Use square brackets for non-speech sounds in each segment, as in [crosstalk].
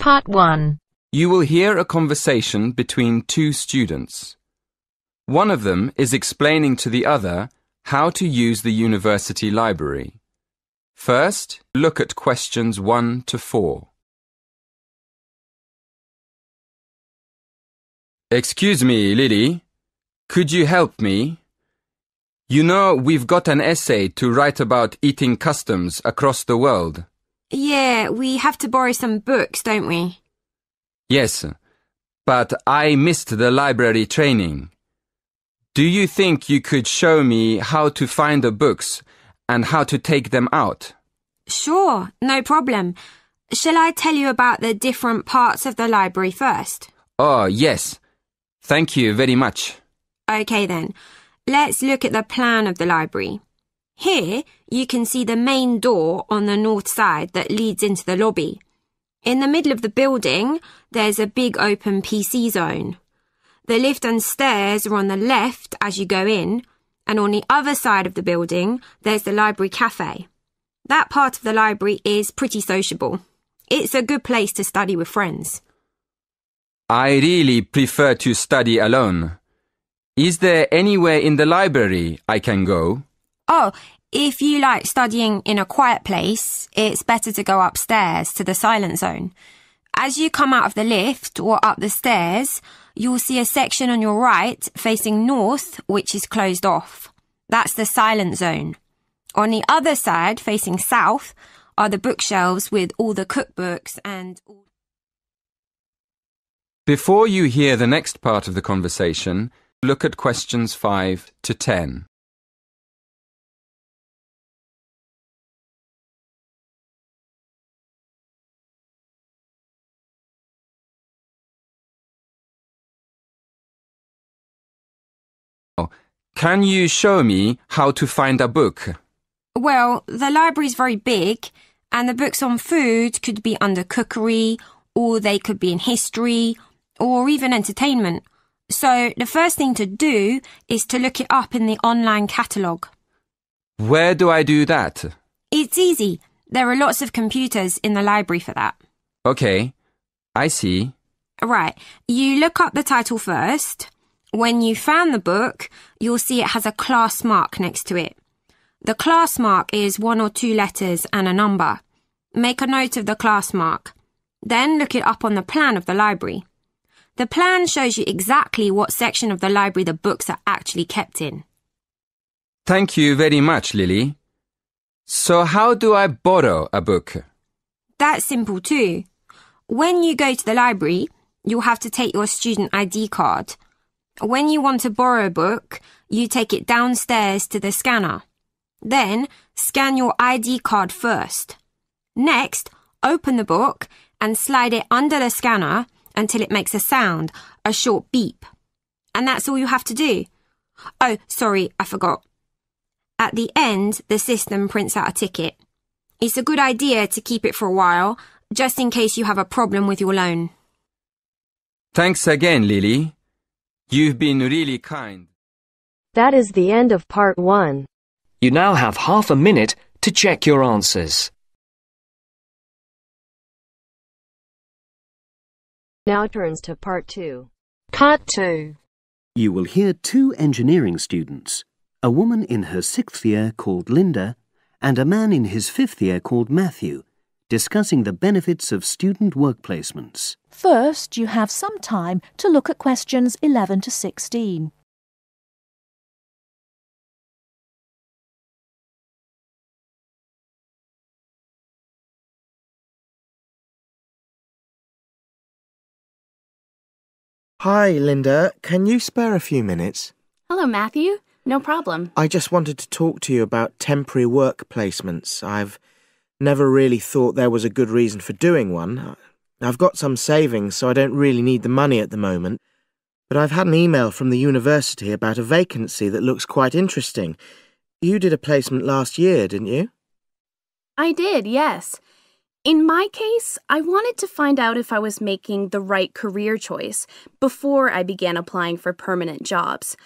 Part 1. You will hear a conversation between two students. One of them is explaining to the other how to use the university library. First, look at questions 1 to 4. Excuse me, Lily. Could you help me? You know, we've got an essay to write about eating customs across the world. Yeah, we have to borrow some books, don't we? Yes, but I missed the library training. Do you think you could show me how to find the books and how to take them out? Sure, no problem. Shall I tell you about the different parts of the library first? Oh, yes. Thank you very much. Okay then. Let's look at the plan of the library. Here, you can see the main door on the north side that leads into the lobby. In the middle of the building, there's a big open PC zone. The lift and stairs are on the left as you go in, and on the other side of the building, there's the library cafe. That part of the library is pretty sociable. It's a good place to study with friends. I really prefer to study alone. Is there anywhere in the library I can go? Oh, if you like studying in a quiet place, it's better to go upstairs to the silent zone. As you come out of the lift or up the stairs, you'll see a section on your right facing north which is closed off. That's the silent zone. On the other side, facing south, are the bookshelves with all the cookbooks and Before you hear the next part of the conversation, look at questions 5 to 10. Can you show me how to find a book? Well, the library's very big, and the books on food could be under cookery, or they could be in history, or even entertainment. So the first thing to do is to look it up in the online catalogue. Where do I do that? It's easy. There are lots of computers in the library for that. Okay, I see. Right, you look up the title first. When you found the book, you'll see it has a class mark next to it. The class mark is one or two letters and a number. Make a note of the class mark. Then look it up on the plan of the library. The plan shows you exactly what section of the library the books are actually kept in. Thank you very much, Lily. So how do I borrow a book? That's simple too. When you go to the library, you'll have to take your student ID card. When you want to borrow a book, you take it downstairs to the scanner. Then scan your ID card first. Next, open the book and slide it under the scanner until it makes a sound, a short beep. And that's all you have to do. Oh, sorry, I forgot. At the end, the system prints out a ticket. It's a good idea to keep it for a while, just in case you have a problem with your loan. Thanks again, Lily. You've been really kind. That is the end of Part 1. You now have half a minute to check your answers. Now turns to Part 2. Part 2. You will hear two engineering students, a woman in her sixth year called Linda and a man in his fifth year called Matthew, discussing the benefits of student work placements. First, you have some time to look at questions 11 to 16. Hi, Linda. Can you spare a few minutes? Hello, Matthew. No problem. I just wanted to talk to you about temporary work placements. I've never really thought there was a good reason for doing one. I've got some savings, so I don't really need the money at the moment. But I've had an email from the university about a vacancy that looks quite interesting. You did a placement last year, didn't you? I did, yes. In my case, I wanted to find out if I was making the right career choice before I began applying for permanent jobs.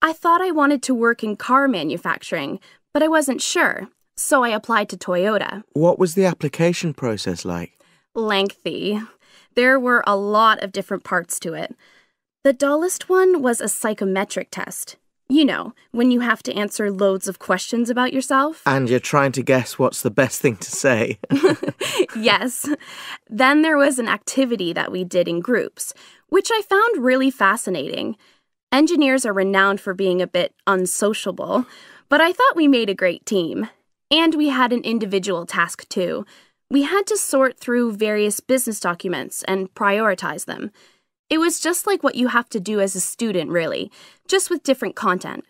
I thought I wanted to work in car manufacturing, but I wasn't sure, so I applied to Toyota. What was the application process like? Lengthy. There were a lot of different parts to it. The dullest one was a psychometric test. You know, when you have to answer loads of questions about yourself. And you're trying to guess what's the best thing to say. [laughs] yes. Then there was an activity that we did in groups, which I found really fascinating. Engineers are renowned for being a bit unsociable, but I thought we made a great team. And we had an individual task too. We had to sort through various business documents and prioritize them. It was just like what you have to do as a student, really, just with different content.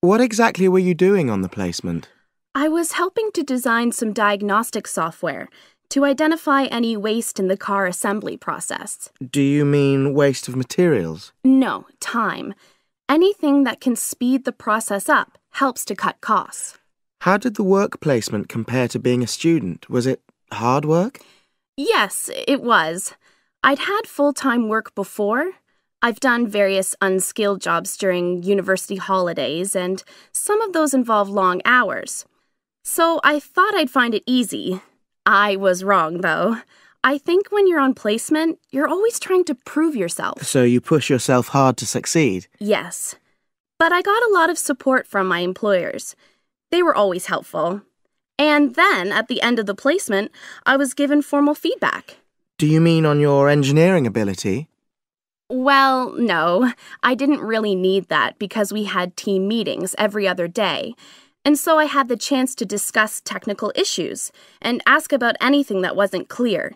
what exactly were you doing on the placement? I was helping to design some diagnostic software to identify any waste in the car assembly process. Do you mean waste of materials? No, time. Anything that can speed the process up helps to cut costs. How did the work placement compare to being a student? Was it hard work? Yes, it was. I'd had full time work before. I've done various unskilled jobs during university holidays, and some of those involve long hours. So I thought I'd find it easy. I was wrong, though. I think when you're on placement, you're always trying to prove yourself. So you push yourself hard to succeed. Yes. But I got a lot of support from my employers. They were always helpful. And then, at the end of the placement, I was given formal feedback. Do you mean on your engineering ability? Well, no, I didn't really need that because we had team meetings every other day. And so I had the chance to discuss technical issues and ask about anything that wasn't clear.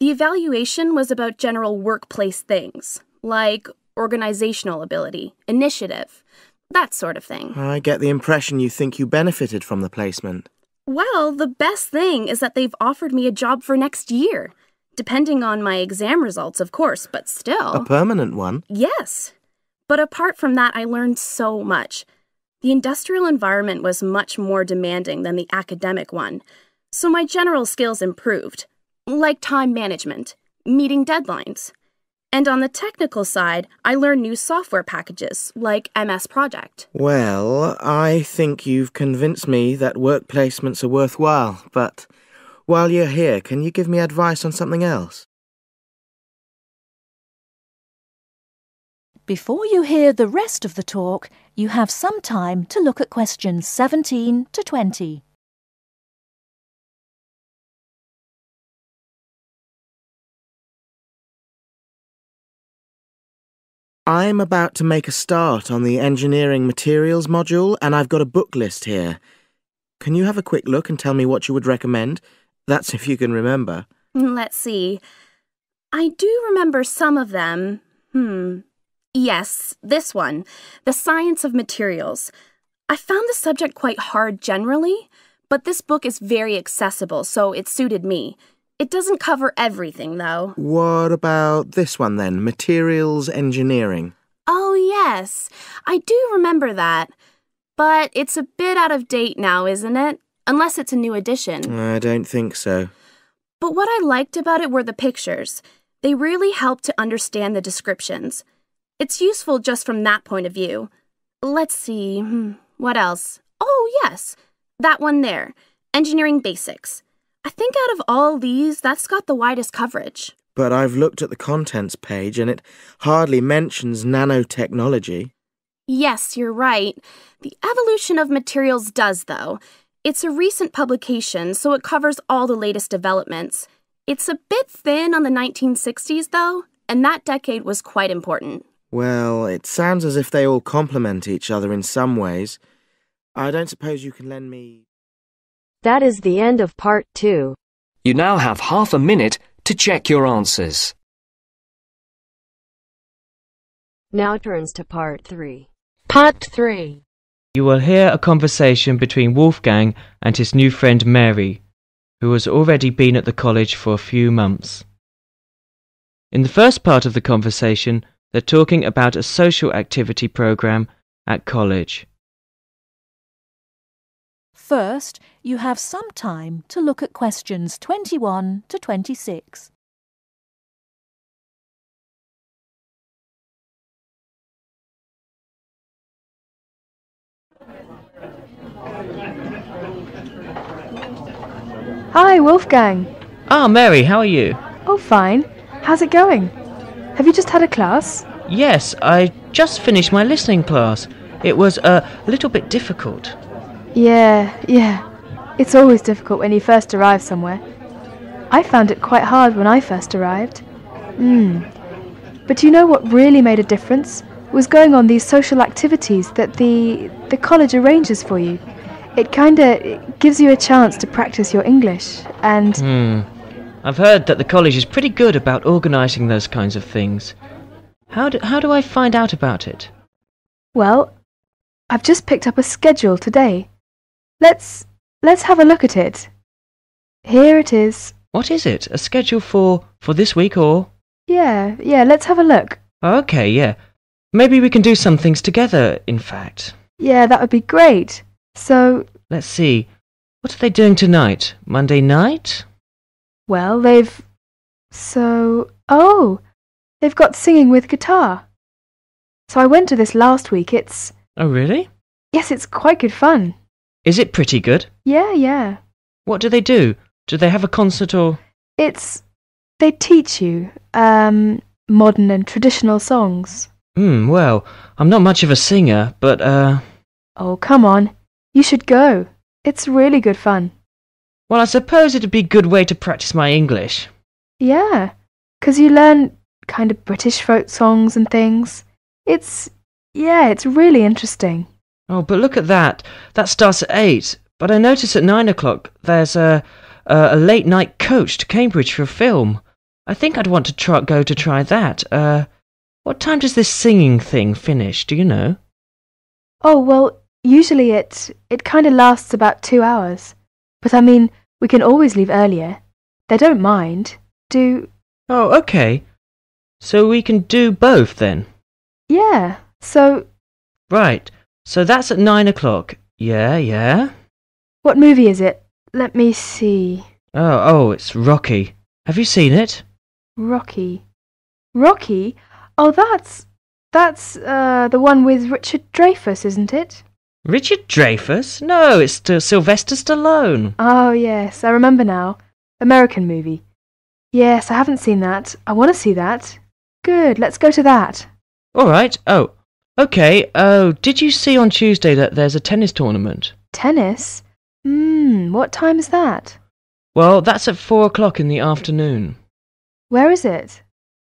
The evaluation was about general workplace things, like organizational ability, initiative, that sort of thing. I get the impression you think you benefited from the placement. Well, the best thing is that they've offered me a job for next year. Depending on my exam results, of course, but still. A permanent one? Yes. But apart from that, I learned so much. The industrial environment was much more demanding than the academic one, so my general skills improved, like time management, meeting deadlines. And on the technical side, I learn new software packages, like MS Project. Well, I think you've convinced me that work placements are worthwhile, but while you're here, can you give me advice on something else? Before you hear the rest of the talk, you have some time to look at questions 17 to 20. I'm about to make a start on the engineering materials module, and I've got a book list here. Can you have a quick look and tell me what you would recommend? That's if you can remember. Let's see. I do remember some of them. Hmm. Yes, this one, The Science of Materials. I found the subject quite hard generally, but this book is very accessible, so it suited me. It doesn't cover everything, though. What about this one then? Materials engineering. Oh, yes, I do remember that. But it's a bit out of date now, isn't it? Unless it's a new edition. I don't think so. But what I liked about it were the pictures. They really helped to understand the descriptions. It's useful just from that point of view. Let's see, hmm, what else? Oh, yes, that one there Engineering Basics. I think out of all these, that's got the widest coverage. But I've looked at the contents page and it hardly mentions nanotechnology. Yes, you're right. The evolution of materials does, though. It's a recent publication, so it covers all the latest developments. It's a bit thin on the 1960s, though, and that decade was quite important. Well, it sounds as if they all complement each other in some ways. I don't suppose you can lend me. That is the end of part two. You now have half a minute to check your answers. Now turns to part three. Part 3. You will hear a conversation between Wolfgang and his new friend Mary, who has already been at the college for a few months. In the first part of the conversation, they're talking about a social activity program at college. First, you have some time to look at questions 21 to 26. Hi, Wolfgang. Ah, Mary, how are you? Oh, fine. How's it going? Have you just had a class? Yes, I just finished my listening class. It was uh, a little bit difficult. Yeah, yeah. It's always difficult when you first arrive somewhere. I found it quite hard when I first arrived. Hmm. But you know what really made a difference? Was going on these social activities that the the college arranges for you. It kinda gives you a chance to practice your English and Hmm. I've heard that the college is pretty good about organising those kinds of things. How do, how do I find out about it? well, I've just picked up a schedule today. Let's let's have a look at it. Here it is. What is it? A schedule for for this week or? Yeah, yeah, let's have a look. Okay, yeah. Maybe we can do some things together, in fact. Yeah, that would be great. So, Let's see. What are they doing tonight? Monday night? well, they've so oh, they've got singing with guitar. So I went to this last week. It's Oh, really? yes, it's quite good fun. Is it pretty good? Yeah, yeah. What do they do? Do they have a concert or? It's they teach you um modern and traditional songs. Hmm, well, I'm not much of a singer, but, uh, Oh, come on. You should go. It's really good fun. well, I suppose it'd be a good way to practice my English. Yeah, 'cause you learn kind of British folk songs and things. It's yeah, it's really interesting. Oh, but look at that. That starts at 8. But I notice at 9 o'clock there's a, a, a late night coach to Cambridge for a film. I think I'd want to try, go to try that. Uh, what time does this singing thing finish? Do you know? Oh, well, usually it it kind of lasts about 2 hours. But I mean, we can always leave earlier. They don't mind. Do Oh, okay. So we can do both then. yeah. So, Right. So that's at 9 o'clock. Yeah, yeah. what movie is it? Let me see. Oh, oh, it's Rocky. Have you seen it? Rocky. Rocky? Oh, that's that's uh the one with Richard Dreyfuss, isn't it? Richard Dreyfuss? No, it's Sylvester Stallone. Oh, yes, I remember now. American movie. Yes, I haven't seen that. I want to see that. Good, let's go to that. All right. Oh, okay. Oh, did you see on Tuesday that there's a tennis tournament? Tennis? Hmm, what time is that? Well, that's at four o'clock in the afternoon. Where is it?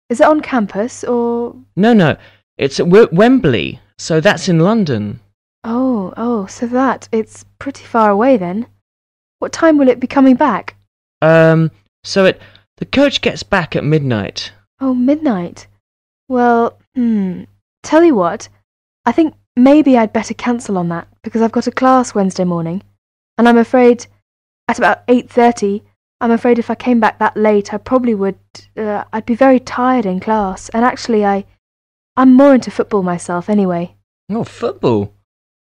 Is it on campus or. No, no, it's at w- Wembley, so that's in London. Oh, oh, so that. It's pretty far away then. What time will it be coming back? Um, so it the coach gets back at midnight. Oh, midnight. Well, hmm. Tell you what, I think maybe I'd better cancel on that because I've got a class Wednesday morning, and I'm afraid at about eight thirty. I'm afraid if I came back that late, I probably would. Uh, I'd be very tired in class, and actually, I, I'm more into football myself anyway. Oh, football.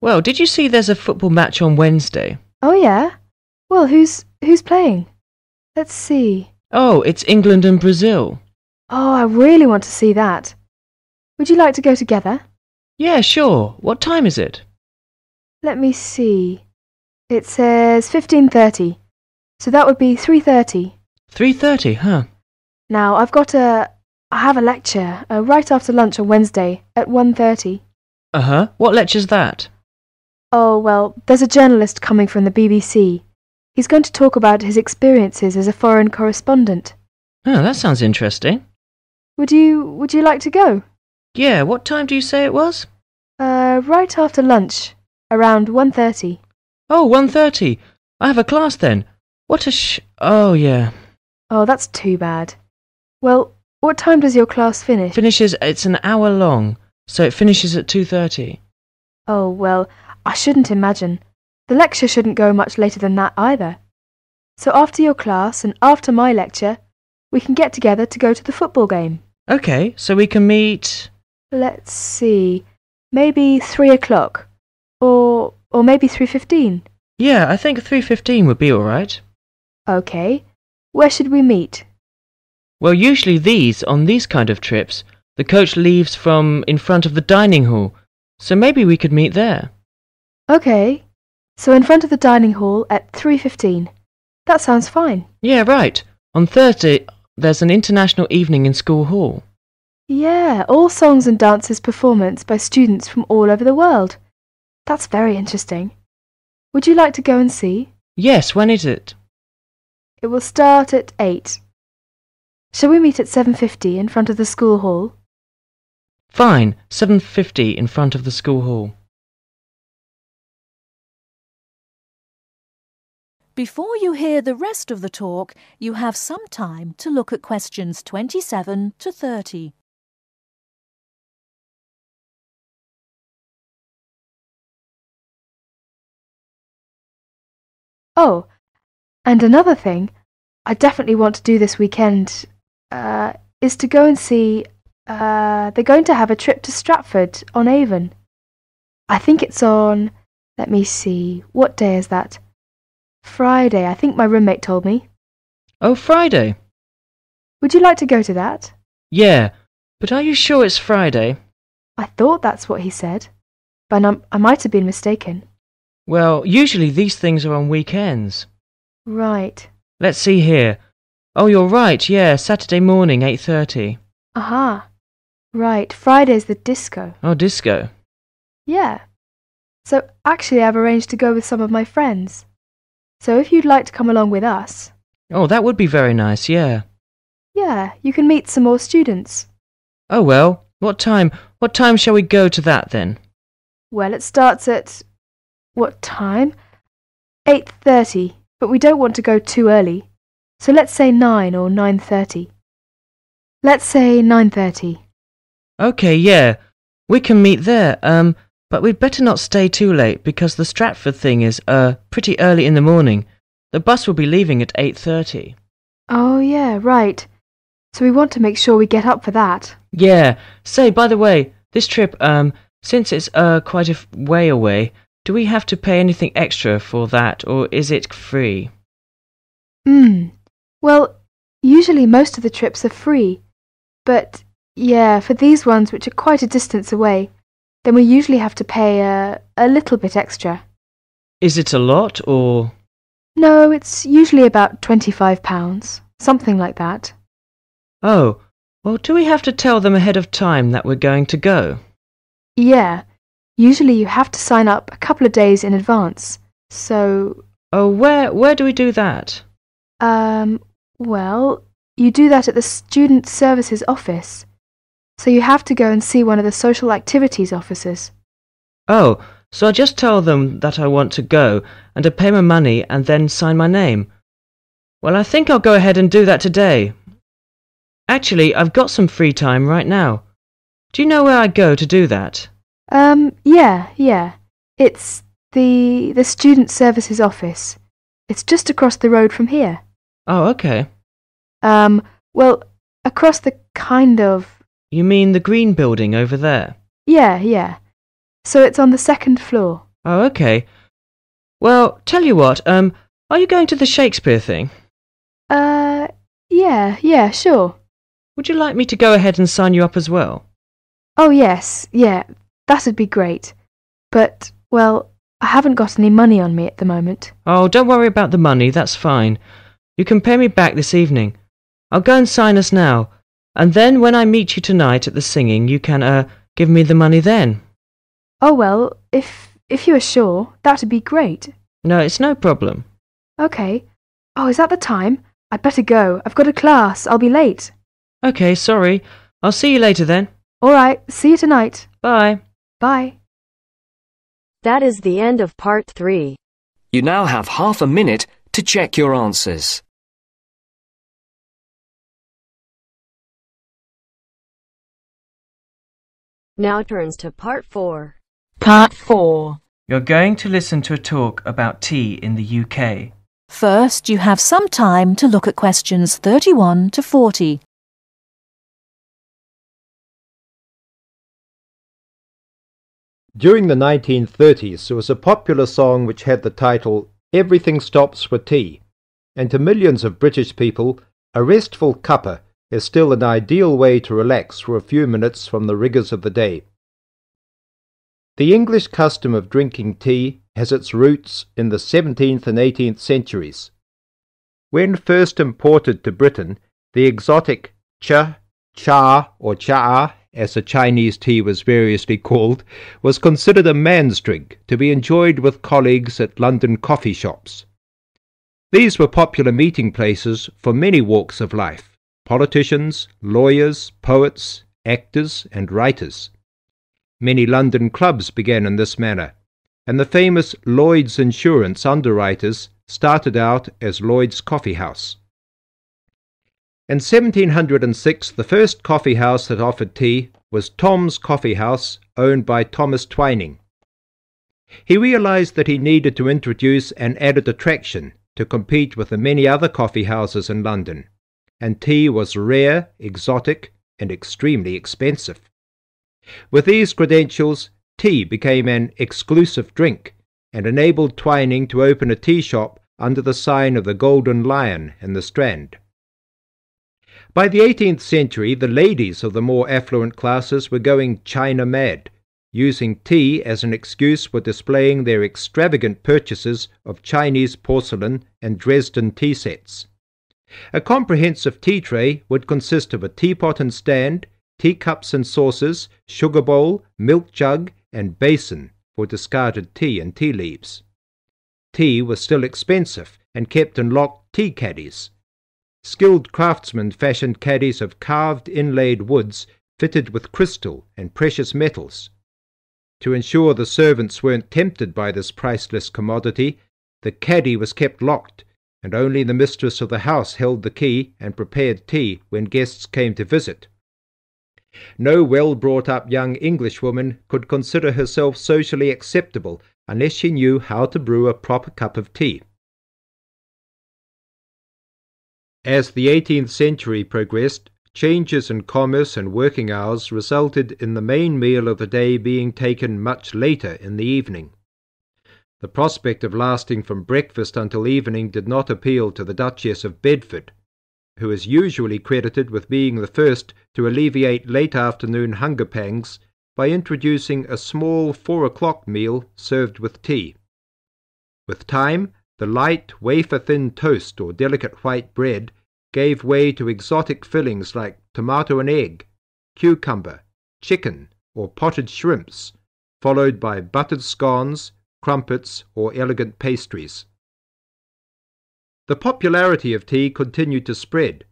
Well, did you see there's a football match on Wednesday? Oh yeah. Well, who's who's playing? Let's see. Oh, it's England and Brazil. Oh, I really want to see that. Would you like to go together? Yeah, sure. What time is it? Let me see. It says 15:30. So that would be 3:30. 3:30, huh? Now, I've got a I have a lecture uh, right after lunch on Wednesday at 1:30. Uh-huh. What lecture's that? Oh, well, there's a journalist coming from the BBC. He's going to talk about his experiences as a foreign correspondent. Oh, that sounds interesting. Would you would you like to go? Yeah, what time do you say it was? Uh, right after lunch, around 1:30. Oh, 1.30. I have a class then. What a sh... Oh, yeah. Oh, that's too bad. Well, what time does your class finish? Finishes... It's an hour long, so it finishes at 2.30. Oh, well, I shouldn't imagine. The lecture shouldn't go much later than that either. So after your class and after my lecture, we can get together to go to the football game. Okay, so we can meet... Let's see. Maybe three o'clock. Or or maybe three fifteen. Yeah, I think 3.15 would be all right. Okay. Where should we meet? Well, usually these, on these kind of trips, the coach leaves from in front of the dining hall, so maybe we could meet there. Okay. So in front of the dining hall at three fifteen. That sounds fine. Yeah, right. On Thursday... there's an international evening in school hall. Yeah, all songs and dances performance by students from all over the world. That's very interesting. Would you like to go and see? Yes, when is it? It will start at 8. Shall we meet at 7.50 in front of the school hall? Fine, 7.50 in front of the school hall. Before you hear the rest of the talk, you have some time to look at questions 27 to 30. Oh, and another thing I definitely want to do this weekend uh, is to go and see. Uh, they're going to have a trip to Stratford on Avon. I think it's on. Let me see. What day is that? Friday, I think my roommate told me. Oh, Friday. Would you like to go to that? Yeah, but are you sure it's Friday? I thought that's what he said, but I might have been mistaken. Well, usually these things are on weekends. Right. Let's see here. Oh, you're right, yeah, Saturday morning, 8.30. Aha. Right, Friday's the disco. Oh, disco. Yeah. So actually, I've arranged to go with some of my friends. So if you'd like to come along with us. Oh, that would be very nice, yeah. Yeah, you can meet some more students. Oh, well, what time, what time shall we go to that then? Well, it starts at. What time? 8.30, but we don't want to go too early. So let's say 9 or 9.30. Let's say 9.30. Okay, yeah. We can meet there, um, but we'd better not stay too late because the Stratford thing is, uh, pretty early in the morning. The bus will be leaving at 8.30. Oh, yeah, right. So we want to make sure we get up for that. Yeah. Say, by the way, this trip, um, since it's, uh, quite a way away, do we have to pay anything extra for that, or is it free? Hmm. Well, usually most of the trips are free. But, yeah, for these ones which are quite a distance away, then we usually have to pay a, a little bit extra. Is it a lot, or? No, it's usually about £25, something like that. Oh, well, do we have to tell them ahead of time that we're going to go? Yeah, usually you have to sign up a couple of days in advance. So, Oh, where, where do we do that? um, well, you do that at the Student Services Office. So you have to go and see one of the social activities officers. Oh, so I just tell them that I want to go, and to pay my money, and then sign my name. Well, I think I'll go ahead and do that today. Actually, I've got some free time right now. Do you know where I go to do that? Um, yeah, yeah. It's the the Student Services Office. It's just across the road from here. Oh, okay. Um, well, across the kind of You mean the green building over there? yeah, yeah. So it's on the second floor. Oh, okay. Well, tell you what, um, are you going to the Shakespeare thing? Uh, yeah, yeah, sure. Would you like me to go ahead and sign you up as well? Oh yes, yeah, that'd be great. But well, I haven't got any money on me at the moment. Oh, don't worry about the money, that's fine. You can pay me back this evening. I'll go and sign us now, and then when I meet you tonight at the singing, you can, uh, give me the money then. Oh well, if if you are sure, that'd be great. No, it's no problem. Okay. Oh, is that the time? I'd better go. I've got a class. I'll be late. Okay, sorry. I'll see you later then. All right. See you tonight. Bye. Bye. That is the end of part three. You now have half a minute to check your answers. Now turns to part four. Part 4. You're going to listen to a talk about tea in the UK. First, you have some time to look at questions 31 to 40. During the 1930s, there was a popular song which had the title Everything Stops for Tea, and to millions of British people, a restful cuppa is still an ideal way to relax for a few minutes from the rigours of the day. The English custom of drinking tea has its roots in the 17th and 18th centuries. When first imported to Britain, The exotic cha, cha, or cha, as the Chinese tea was variously called, was considered a man's drink to be enjoyed with colleagues at London coffee shops. These were popular meeting places for many walks of life politicians, lawyers, poets, actors, and writers. Many London clubs began in this manner, and the famous Lloyd's Insurance underwriters started out as Lloyd's Coffee House. In 1706, the first coffee house that offered tea was Tom's Coffee House, owned by Thomas Twining. He realized that he needed to introduce an added attraction to compete with the many other coffee houses in London, and tea was rare, exotic, and extremely expensive. With these credentials, tea became an exclusive drink and enabled Twining to open a tea shop under the sign of the Golden Lion in the Strand. By the 18th century, the ladies of the more affluent classes were going China mad, using tea as an excuse for displaying their extravagant purchases of Chinese porcelain and Dresden tea sets. A comprehensive tea tray would consist of a teapot and stand, teacups and saucers, sugar bowl, milk jug, and basin for discarded tea and tea leaves. Tea was still expensive and kept in locked tea caddies. Skilled craftsmen fashioned caddies of carved inlaid woods fitted with crystal and precious metals. To ensure the servants weren't tempted by this priceless commodity, the caddy was kept locked, and only the mistress of the house held the key and prepared tea when guests came to visit. No well brought up young Englishwoman could consider herself socially acceptable unless she knew how to brew a proper cup of tea. As the 18th century progressed, changes in commerce and working hours resulted in the main meal of the day being taken much later in the evening. The prospect of lasting from breakfast until evening did not appeal to the Duchess of Bedford, who is usually credited with being the first to alleviate late afternoon hunger pangs by introducing a small four o'clock meal served with tea. With time, the light, wafer thin toast or delicate white bread gave way to exotic fillings like tomato and egg, cucumber, chicken, or potted shrimps, followed by buttered scones, crumpets, or elegant pastries. The popularity of tea continued to spread,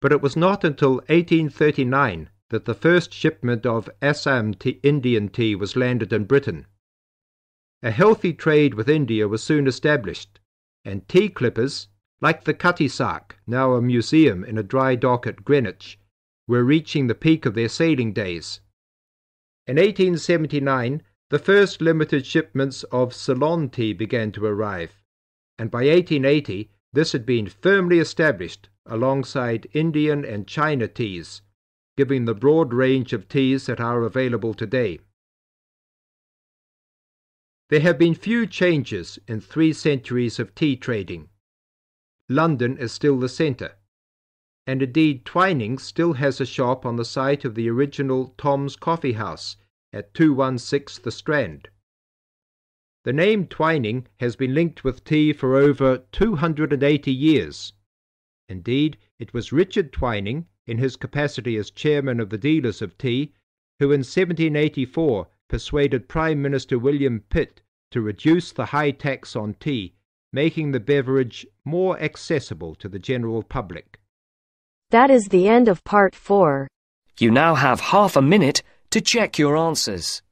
but it was not until 1839 that the first shipment of Assam tea, Indian tea was landed in Britain. A healthy trade with India was soon established, and tea clippers, like the Cutty now a museum in a dry dock at Greenwich, were reaching the peak of their sailing days. In 1879, the first limited shipments of Ceylon tea began to arrive, and by 1880 this had been firmly established alongside Indian and China teas, giving the broad range of teas that are available today. There have been few changes in three centuries of tea trading. London is still the centre, and indeed Twining still has a shop on the site of the original Tom's Coffee House at 216 The Strand. The name Twining has been linked with tea for over 280 years. Indeed, it was Richard Twining, in his capacity as chairman of the dealers of tea, who in 1784 persuaded Prime Minister William Pitt to reduce the high tax on tea, making the beverage more accessible to the general public. That is the end of part four. You now have half a minute to check your answers.